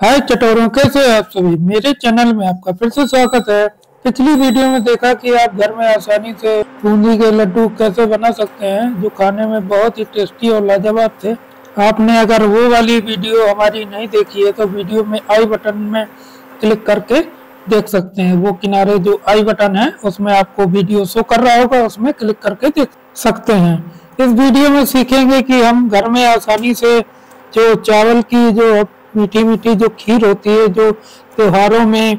हाय चटोरों, कैसे हैं आप सभी? मेरे चैनल में आपका फिर से स्वागत है। पिछली वीडियो में देखा कि आप घर में आसानी से बूंदी के लड्डू कैसे बना सकते हैं, जो खाने में बहुत ही टेस्टी और लाजवाब थे। आपने अगर वो वाली वीडियो हमारी नहीं देखी है तो वीडियो में आई बटन में क्लिक करके देख सकते हैं। वो किनारे जो आई बटन है, उसमें आपको वीडियो शो कर रहा होगा, उसमें क्लिक करके देख सकते हैं। इस वीडियो में सीखेंगे कि हम घर में आसानी से जो चावल की जो मीठी मीठी जो खीर होती है, जो त्योहारों में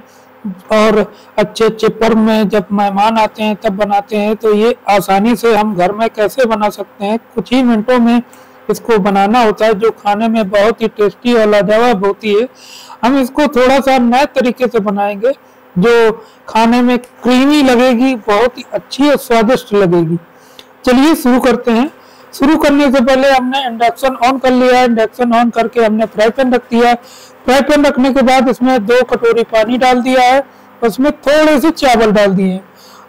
और अच्छे अच्छे पर्व में जब मेहमान आते हैं, तब बनाते हैं तो ये आसानी से हम घर में कैसे बना सकते हैं? कुछ ही मिनटों में इसको बनाना होता है, जो खाने में बहुत ही टेस्टी और लाजवाब होती है। हम इसको थोड़ा सा नए तरीके से बनाएँगे, जो खाने में क्रीमी लगेगी, बहुत ही अच्छी और स्वादिष्ट लगेगी। चलिए शुरू करते हैं। शुरू करने से पहले हमने इंडक्शन ऑन कर लिया है। इंडक्शन ऑन करके हमने फ्राई पैन रख दिया है। फ्राई पैन रखने के बाद इसमें दो कटोरी पानी डाल दिया है। उसमें थोड़े से चावल डाल दिए हैं।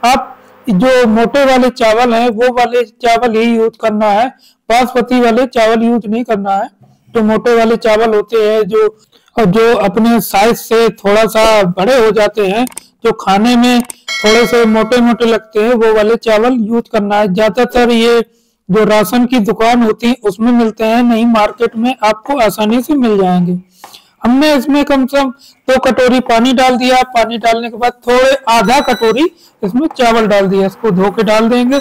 आप जो मोटे वाले चावल हैं, वो वाले चावल ही यूज़ करना है। बासमती वाले चावल यूज़ नहीं करना है। जो मोटे वाले चावल होते हैं, जो जो अपने साइज़ से थोड़ा सा बड़े हो जाते हैं, जो खाने में थोड़े से मोटे मोटे लगते हैं, वो वाले चावल यूज़ करना है। ज़्यादातर ये जो राशन की दुकान होती है, उसमें मिलते हैं, नहीं मार्केट में आपको आसानी से मिल जाएँगे। हमने इसमें कम से कम दो कटोरी पानी डाल दिया। पानी डालने के बाद थोड़े आधा कटोरी इसमें चावल डाल दिया। इसको धो के डाल देंगे।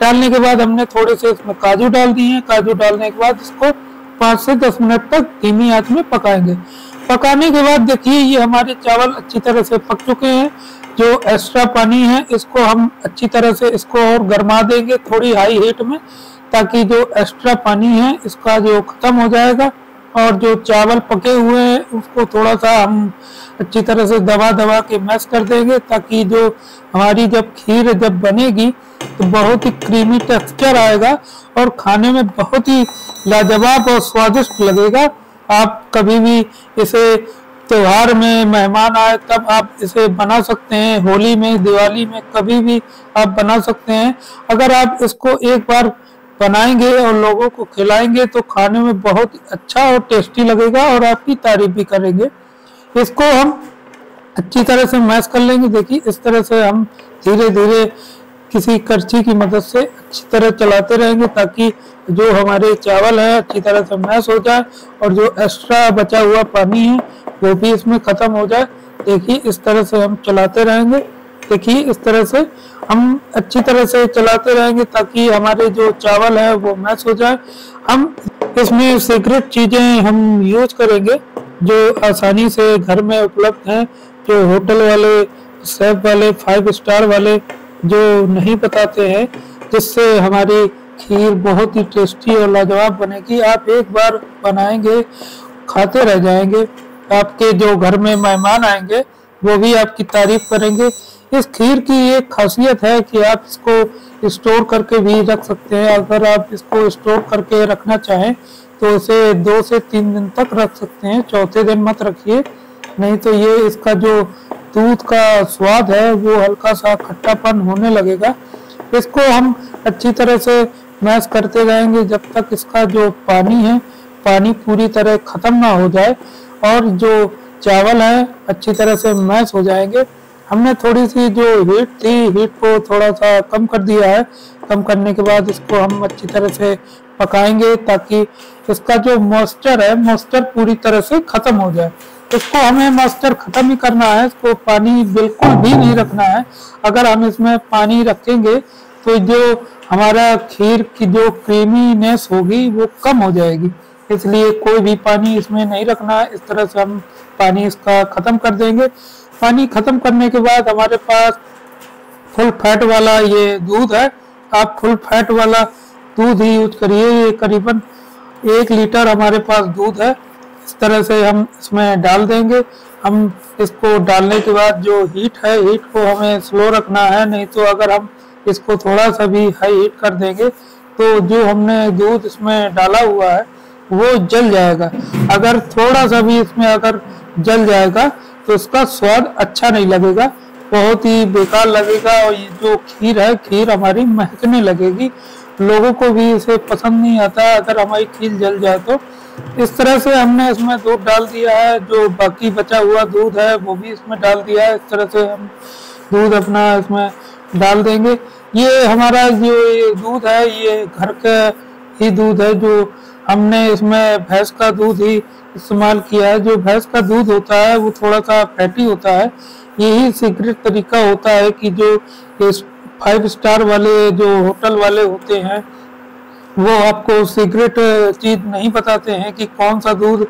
डालने के बाद हमने थोड़े से इसमें काजू डाल दिए काजू डालने के बाद इसको पाँच से दस मिनट तक धीमी आँच में पकाएँगे। पकाने के बाद देखिए, ये हमारे चावल अच्छी तरह से पक चुके हैं। जो एक्स्ट्रा पानी है, इसको हम अच्छी तरह से इसको और गर्मा देंगे थोड़ी हाई हीट में, ताकि जो एक्स्ट्रा पानी है, इसका जो खत्म हो जाएगा। और जो चावल पके हुए हैं, उसको थोड़ा सा हम अच्छी तरह से दबा दबा के मैश कर देंगे, ताकि जो हमारी जब खीर जब बनेगी तो बहुत ही क्रीमी टेक्सचर आएगा और खाने में बहुत ही लाजवाब और स्वादिष्ट लगेगा। आप कभी भी इसे त्योहार में मेहमान आए, तब आप इसे बना सकते हैं। होली में, दिवाली में कभी भी आप बना सकते हैं। अगर आप इसको एक बार बनाएँगे और लोगों को खिलाएँगे तो खाने में बहुत अच्छा और टेस्टी लगेगा और आपकी तारीफ़ भी करेंगे। इसको हम अच्छी तरह से मैश कर लेंगे। देखिए, इस तरह से हम धीरे धीरे किसी करछी की मदद से अच्छी तरह चलाते रहेंगे ताकि जो हमारे चावल है, अच्छी तरह से मैश हो जाए और जो एक्स्ट्रा बचा हुआ पानी है, वो भी इसमें खत्म हो जाए। देखिए, इस तरह से हम चलाते रहेंगे। देखिए, इस तरह से हम अच्छी तरह से चलाते रहेंगे ताकि हमारे जो चावल है, वो मैश हो जाए। हम इसमें सीक्रेट चीज़ें हम यूज़ करेंगे जो आसानी से घर में उपलब्ध हैं, जो होटल वाले सेफ़ वाले फाइव स्टार वाले जो नहीं बताते हैं, जिससे हमारी खीर बहुत ही टेस्टी और लाजवाब बनेगी। आप एक बार बनाएँगे, खाते रह जाएँगे। आपके जो घर में मेहमान आएँगे, वो भी आपकी तारीफ़ करेंगे। इस खीर की एक खासियत है कि आप इसको स्टोर करके भी रख सकते हैं। अगर आप इसको स्टोर करके रखना चाहें तो उसे दो से तीन दिन तक रख सकते हैं। चौथे दिन मत रखिए, नहीं तो ये इसका जो दूध का स्वाद है, वो हल्का सा खट्टापन होने लगेगा। इसको हम अच्छी तरह से मैश करते रहेंगे जब तक इसका जो पानी है, पानी पूरी तरह खत्म ना हो जाए और जो चावल है, अच्छी तरह से मैश हो जाएँगे। हमने थोड़ी सी जो हीट थी हीट को थोड़ा सा कम कर दिया है। कम करने के बाद इसको हम अच्छी तरह से पकाएँगे ताकि इसका जो मॉइस्चर है मॉइस्चर पूरी तरह से खत्म हो जाए। इसको हमें मॉइस्चर खत्म ही करना है इसको पानी बिल्कुल भी नहीं रखना है। अगर हम इसमें पानी रखेंगे तो जो हमारा खीर की जो क्रीमीनेस होगी, वो कम हो जाएगी। इसलिए कोई भी पानी इसमें नहीं रखना है। इस तरह से हम पानी इसका ख़त्म कर देंगे। पानी ख़त्म करने के बाद हमारे पास फुल फैट वाला ये दूध है। आप फुल फैट वाला दूध ही यूज़ करिए। करीबन एक लीटर हमारे पास दूध है। इस तरह से हम इसमें डाल देंगे। हम इसको डालने के बाद जो हीट है हीट को हमें स्लो रखना है, नहीं तो अगर हम इसको थोड़ा सा भी हाई हीट कर देंगे तो जो हमने दूध इसमें डाला हुआ है, वो जल जाएगा। अगर थोड़ा सा भी इसमें अगर जल जाएगा तो उसका स्वाद अच्छा नहीं लगेगा, बहुत ही बेकार लगेगा और ये जो खीर है, खीर हमारी महकने लगेगी। लोगों को भी इसे पसंद नहीं आता, अगर हमारी खील जल जाए तो। इस तरह से हमने इसमें दूध डाल दिया है, जो बाकी बचा हुआ दूध है, वो भी इसमें डाल दिया है। इस तरह से हम दूध अपना इसमें डाल देंगे। ये हमारा जो ये दूध है, ये घर का ही दूध है, जो हमने इसमें भैंस का दूध ही इस्तेमाल किया है। जो भैंस का दूध होता है, वो थोड़ा सा फैटी होता है। यही सीक्रेट तरीका होता है कि जो इस फाइव स्टार वाले जो होटल वाले होते हैं, वो आपको सीक्रेट चीज़ नहीं बताते हैं कि कौन सा दूध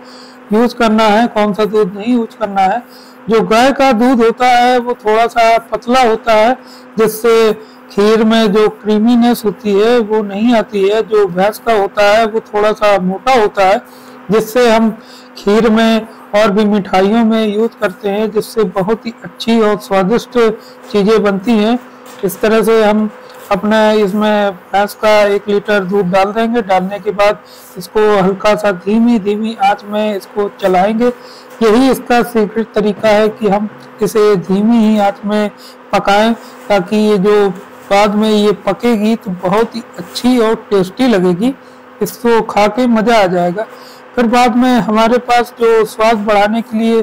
यूज़ करना है, कौन सा दूध नहीं यूज़ करना है। जो गाय का दूध होता है, वो थोड़ा सा पतला होता है, जिससे खीर में जो क्रीमीनेस होती है, वो नहीं आती है। जो भैंस का होता है, वो थोड़ा सा मोटा होता है, जिससे हम खीर में और भी मिठाइयों में यूज़ करते हैं, जिससे बहुत ही अच्छी और स्वादिष्ट चीज़ें बनती हैं। इस तरह से हम अपने इसमें भैंस का एक लीटर दूध डाल देंगे। डालने के बाद इसको हल्का सा धीमी धीमी आँच में इसको चलाएँगे। यही इसका सीक्रेट तरीका है कि हम इसे धीमी ही आँच में पकाएँ ताकि ये जो बाद में ये पकेगी तो बहुत ही अच्छी और टेस्टी लगेगी। इसको खा के मज़ा आ जाएगा। फिर बाद में हमारे पास जो स्वाद बढ़ाने के लिए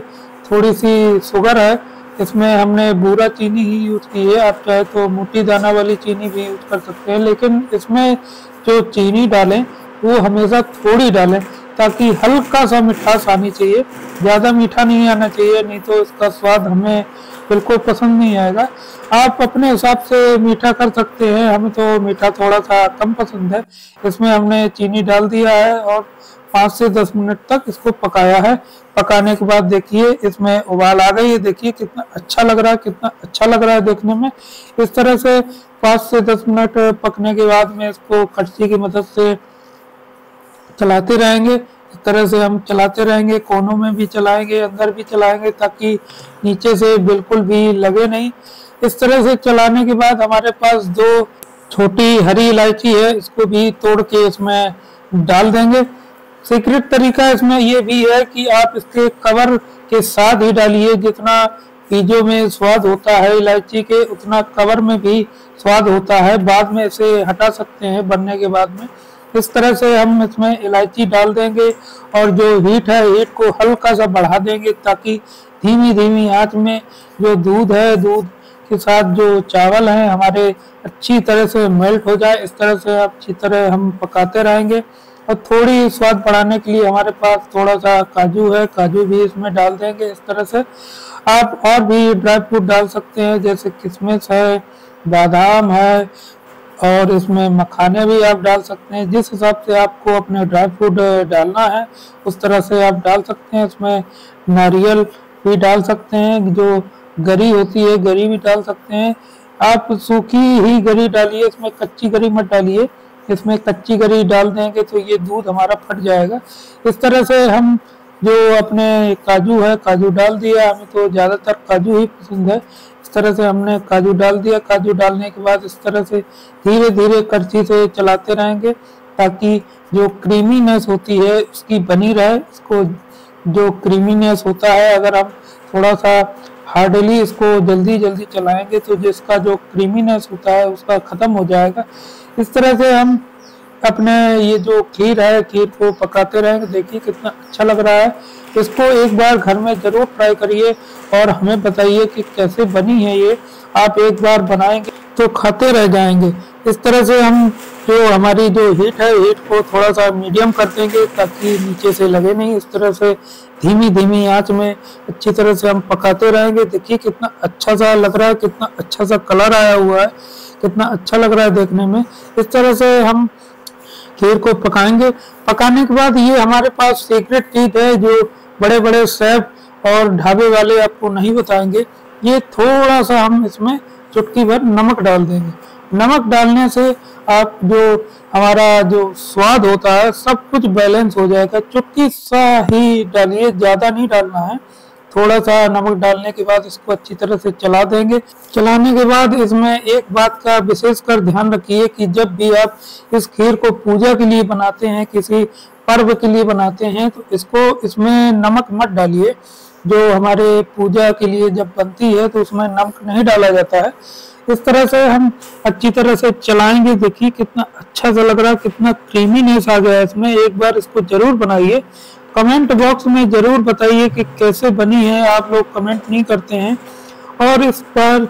थोड़ी सी शुगर है इसमें हमने बूरा चीनी ही यूज़ की है। आप चाहे तो मोटी दाना वाली चीनी भी यूज़ कर सकते हैं, लेकिन इसमें जो चीनी डालें, वो हमेशा थोड़ी डालें ताकि हल्का सा मिठास आनी चाहिए। ज़्यादा मीठा नहीं आना चाहिए, नहीं तो इसका स्वाद हमें बिल्कुल पसंद नहीं आएगा। आप अपने हिसाब से मीठा कर सकते हैं। हमें तो मीठा थोड़ा सा कम पसंद है। इसमें हमने चीनी डाल दिया है और पाँच से दस मिनट तक इसको पकाया है। पकाने के बाद देखिए, इसमें उबाल आ गई है। देखिए कितना अच्छा लग रहा है, कितना अच्छा लग रहा है देखने में। इस तरह से पाँच से दस मिनट पकने के बाद में इसको कच्ची की मदद से चलाते रहेंगे। इस तरह से हम चलाते रहेंगे, कोनों में भी चलाएँगे, अंदर भी चलाएँगे, ताकि नीचे से बिल्कुल भी लगे नहीं। इस तरह से चलाने के बाद हमारे पास दो छोटी हरी इलायची है, इसको भी तोड़ के इसमें डाल देंगे। सीक्रेट तरीका इसमें ये भी है कि आप इसके कवर के साथ ही डालिए, जितना पीजो में स्वाद होता है, इलायची के, उतना कवर में भी स्वाद होता है। बाद में इसे हटा सकते हैं बनने के बाद में। इस तरह से हम इसमें इलायची डाल देंगे और जो हीट है, हीट को हल्का सा बढ़ा देंगे, ताकि धीमी धीमी आँच में जो दूध है, दूध के साथ जो चावल हैं, हमारे अच्छी तरह से मेल्ट हो जाए। इस तरह से अच्छी तरह हम पकाते रहेंगे। और थोड़ी स्वाद बढ़ाने के लिए हमारे पास थोड़ा सा काजू है, काजू भी इसमें डाल देंगे इस तरह से। आप और भी ड्राई फ्रूट डाल सकते हैं, जैसे किशमिश है, बादाम है, और इसमें मखाने भी आप डाल सकते हैं। जिस हिसाब से आपको अपने ड्राई फ्रूट डालना है, उस तरह से आप डाल सकते हैं। इसमें नारियल भी डाल सकते हैं, जो गरी होती है, गरी भी डाल सकते हैं। आप सूखी ही गरी डालिए, इसमें कच्ची गरी मत डालिए। इसमें कच्ची गरी डाल देंगे तो ये दूध हमारा फट जाएगा। इस तरह से हम जो अपने काजू है, काजू डाल दिया। हमें तो ज़्यादातर काजू ही पसंद है। इस तरह से हमने काजू डाल दिया। काजू डालने के बाद इस तरह से धीरे धीरे करछी से चलाते रहेंगे ताकि जो क्रीमीनेस होती है, उसकी बनी रहे। इसको जो क्रीमीनेस होता है, अगर हम थोड़ा सा हार्डली इसको जल्दी जल्दी चलाएँगे तो जिसका जो क्रीमीनेस होता है उसका ख़त्म हो जाएगा। इस तरह से हम अपने ये जो खीर है, खीर को पकाते रहेंगे। देखिए कितना अच्छा लग रहा है। इसको एक बार घर में ज़रूर ट्राई करिए और हमें बताइए कि कैसे बनी है ये। आप एक बार बनाएँगे तो खाते रह जाएँगे। इस तरह से हम जो हमारी जो हीट है हीट को थोड़ा सा मीडियम कर देंगे ताकि नीचे से लगे नहीं। इस तरह से धीमी धीमी आँच में अच्छी तरह से हम पकाते रहेंगे। देखिए कितना अच्छा सा लग रहा है, कितना अच्छा सा कलर आया हुआ है, कितना अच्छा लग रहा है देखने में। इस तरह से हम खीर को पकाएँगे। पकाने के बाद ये हमारे पास सीक्रेट चीज़ है, जो बड़े बड़े सेफ़ और ढाबे वाले आपको नहीं बताएँगे। ये थोड़ा सा हम इसमें चुटकी भर नमक डाल देंगे। नमक डालने से आप जो हमारा जो स्वाद होता है, सब कुछ बैलेंस हो जाएगा। चुटकी सा ही डालिए, ज़्यादा नहीं डालना है। थोड़ा सा नमक डालने के बाद इसको अच्छी तरह से चला देंगे। चलाने के बाद इसमें एक बात का विशेष कर ध्यान रखिए कि जब भी आप इस खीर को पूजा के लिए बनाते हैं, किसी पर्व के लिए बनाते हैं तो इसको, इसमें नमक मत डालिए। जो हमारे पूजा के लिए जब बनती है तो उसमें नमक नहीं डाला जाता है। इस तरह से हम अच्छी तरह से चलाएँगे। देखिए कितना अच्छा सा लग रहा है, कितना क्रीमीनेस आ गया है इसमें। एक बार इसको ज़रूर बनाइए। कमेंट बॉक्स में ज़रूर बताइए कि कैसे बनी है, आप लोग कमेंट नहीं करते हैं। और इस पर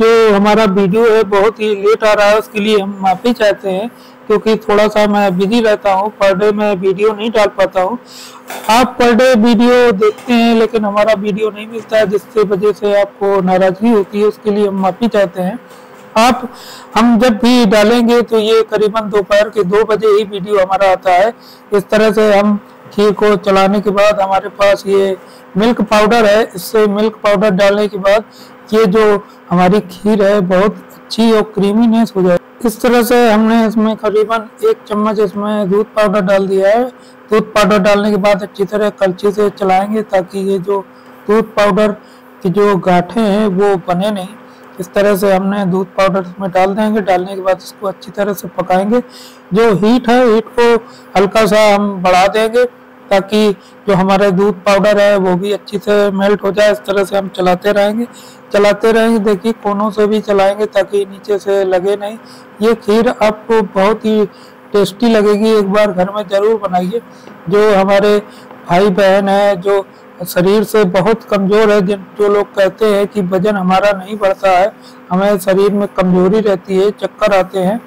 जो हमारा वीडियो है, बहुत ही लेट आ रहा है, उसके लिए हम माफ़ी चाहते हैं। क्योंकि थोड़ा सा मैं बिज़ी रहता हूँ पर डे में वीडियो नहीं डाल पाता हूँ। आप पर डे वीडियो देखते हैं, लेकिन हमारा वीडियो नहीं मिलता है, जिसकी वजह से आपको नाराज़गी होती है, उसके लिए हम माफ़ी चाहते हैं। आप, हम जब भी डालेंगे तो ये करीबन दोपहर के दो बजे ही वीडियो हमारा आता है। इस तरह से हम खीर को चलाने के बाद हमारे पास ये मिल्क पाउडर है, इससे मिल्क पाउडर डालने के बाद ये जो हमारी खीर है, बहुत अच्छी और क्रीमीनेस हो जाए इस तरह से हमने इसमें करीबन एक चम्मच इसमें दूध पाउडर डाल दिया है। दूध पाउडर डालने के बाद अच्छी तरह कलछी से चलाएँगे ताकि ये जो दूध पाउडर की जो गाठे हैं, वो बने नहीं। इस तरह से हमने दूध पाउडर इसमें डाल देंगे। डालने के बाद इसको अच्छी तरह से पकाएँगे। जो हीट है हीट को हल्का सा हम बढ़ा देंगे। ताकि जो हमारा दूध पाउडर है, वो भी अच्छी से मेल्ट हो जाए, इस तरह से हम चलाते रहेंगे। चलाते रहेंगे, देखिए, कोनों से भी चलाएँगे ताकि नीचे से लगे नहीं। ये खीर आपको बहुत ही टेस्टी लगेगी, एक बार घर में ज़रूर बनाइए। जो हमारे भाई बहन है, जो शरीर से बहुत कमज़ोर है, जिन, जो लोग कहते हैं कि वज़न हमारा नहीं बढ़ता है, हमें शरीर में कमज़ोरी रहती है, चक्कर आते हैं,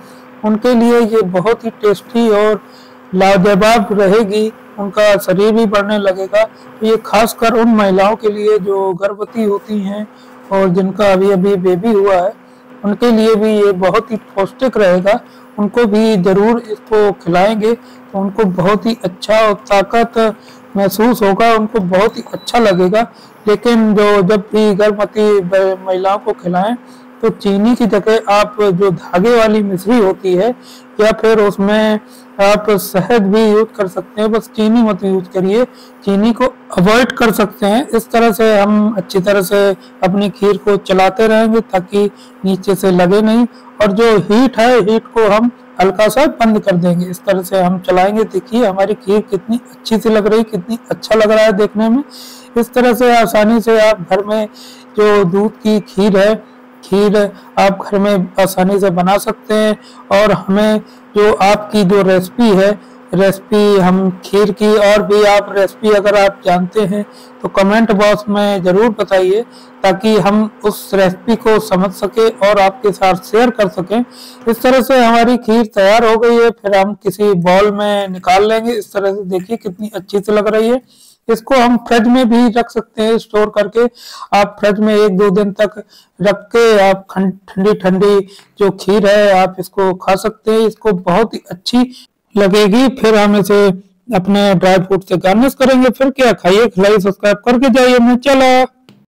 उनके लिए ये बहुत ही टेस्टी और लाजवाब रहेगी। उनका शरीर भी बढ़ने लगेगा। तो ये खासकर उन महिलाओं के लिए जो गर्भवती होती हैं और जिनका अभी अभी बेबी हुआ है, उनके लिए भी ये बहुत ही पौष्टिक रहेगा। उनको भी ज़रूर इसको खिलाएँगे तो उनको बहुत ही अच्छा और ताकत महसूस होगा, उनको बहुत ही अच्छा लगेगा। लेकिन जो जब भी गर्भवती महिलाओं को खिलाएँ तो चीनी की जगह आप जो धागे वाली मिश्री होती है, या फिर उसमें आप शहद भी यूज़ कर सकते हैं, बस चीनी मत यूज़ करिए। चीनी को अवॉइड कर सकते हैं। इस तरह से हम अच्छी तरह से अपनी खीर को चलाते रहेंगे ताकि नीचे से लगे नहीं। और जो हीट है हीट को हम हल्का सा बंद कर देंगे। इस तरह से हम चलाएँगे। देखिए, हमारी खीर कितनी अच्छी सी लग रही, कितनी अच्छा लग रहा है देखने में। इस तरह से आसानी से आप घर में जो दूध की खीर है खीर आप घर में आसानी से बना सकते हैं और हमें जो आपकी जो रेसिपी है रेसिपी हम खीर की और भी आप रेसिपी अगर आप जानते हैं तो कमेंट बॉक्स में ज़रूर बताइए ताकि हम उस रेसिपी को समझ सके और आपके साथ शेयर कर सकें। इस तरह से हमारी खीर तैयार हो गई है, फिर हम किसी बॉल में निकाल लेंगे। इस तरह से देखिए कितनी अच्छी से लग रही है। इसको हम फ्रिज में भी रख सकते हैं, स्टोर करके। आप फ्रिज में एक दो दिन तक रख के आप ठंडी ठंडी जो खीर है, आप इसको खा सकते हैं। इसको बहुत ही अच्छी लगेगी। फिर हम इसे अपने ड्राई फ्रूट से गार्निश करेंगे। फिर क्या खाइए? खिलाइए, सब्सक्राइब करके जाइए। मैं चला।